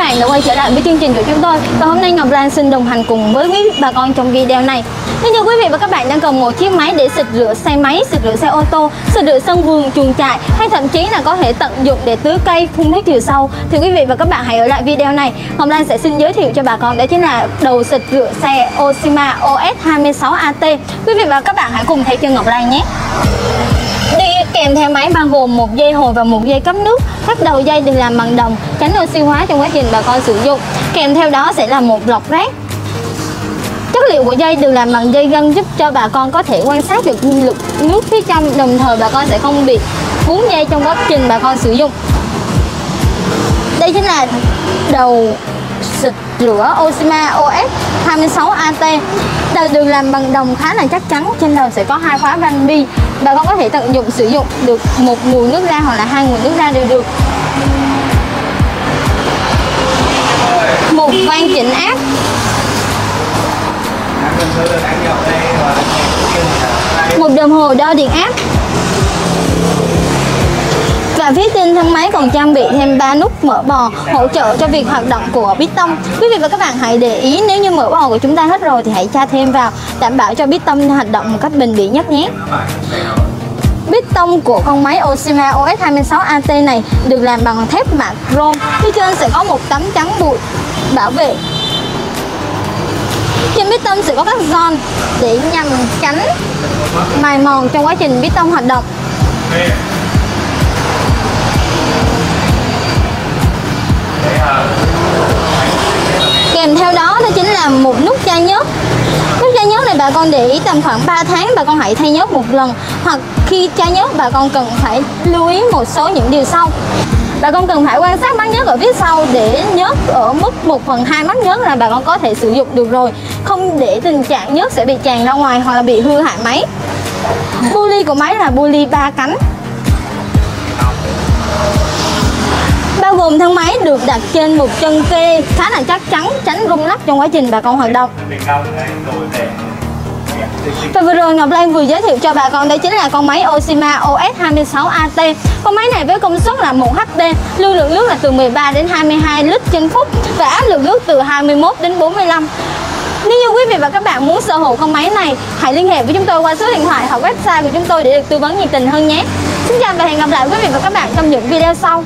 bạn đã quay trở lại với chương trình của chúng tôi. Và hôm nay Ngọc Lan xin đồng hành cùng với quý bà con trong video này. Nếu như quý vị và các bạn đang cần một chiếc máy để xịt rửa xe máy, xịt rửa xe ô tô, xịt rửa sân vườn, chuồng trại Hay thậm chí là có thể tận dụng để tưới cây, phun nước chiều sâu. Thì quý vị và các bạn hãy ở lại video này. Ngọc Lan sẽ xin giới thiệu cho bà con đó chính là đầu xịt rửa xe Oshima OS26AT Quý vị và các bạn hãy cùng theo chân Ngọc Lan nhé kèm theo máy bao gồm một dây hồi và một dây cấp nước. Các đầu dây được làm bằng đồng, tránh oxy hóa trong quá trình bà con sử dụng. Kèm theo đó sẽ là một lọc rác. Chất liệu của dây được làm bằng dây gân giúp cho bà con có thể quan sát được lực nước phía trong, đồng thời bà con sẽ không bị cuốn dây trong quá trình bà con sử dụng. Đây chính là đầu xịt rửa Oshima OS 26AT Đầu được làm bằng đồng khá là chắc chắn. Trên đầu sẽ có hai khóa van bi Bà con có thể tận dụng, sử dụng được một nguồn nước ra hoặc là hai nguồn nước ra đều được. Một van chỉnh áp. Một đồng hồ đo điện áp và phía trên thân máy còn trang bị thêm 3 nút mở bò hỗ trợ cho việc hoạt động của piston. Quý vị và các bạn hãy để ý, nếu như mở bò của chúng ta hết rồi thì hãy tra thêm vào, đảm bảo cho piston hoạt động một cách bền bỉ nhất nhé. Piston của con máy Oshima OS26AT này được làm bằng thép mạ chrome. Phía trên sẽ có một tấm trắng bụi bảo vệ trên piston sẽ có các giòn để nhằm tránh mài mòn trong quá trình piston hoạt động một nút chai nhớt. Nút chai nhớt này bà con để ý tầm khoảng 3 tháng bà con hãy thay nhớt một lần. Hoặc khi chai nhớt, bà con cần phải lưu ý một số những điều sau. Bà con cần phải quan sát mắt nhớt ở phía sau để nhớt ở mức 1 phần 2 mắt nhớt là bà con có thể sử dụng được rồi. Không để tình trạng nhớt sẽ bị tràn ra ngoài hoặc là bị hư hại máy. Bu ly của máy là bu ly ba cánh. Bao thân máy được đặt trên một chân kê khá là chắc chắn tránh rung lắc trong quá trình bà con hoạt động và vừa rồi Ngọc Lan vừa giới thiệu cho bà con đây chính là con máy Oshima OS26AT Con máy này với công suất là 1 HP Lưu lượng nước là từ 13 đến 22 lít trên phút Và áp lực nước từ 21 đến 45 nếu như quý vị và các bạn muốn sở hữu con máy này, hãy liên hệ với chúng tôi qua số điện thoại hoặc website của chúng tôi để được tư vấn nhiệt tình hơn nhé. Xin chào và hẹn gặp lại quý vị và các bạn trong những video sau.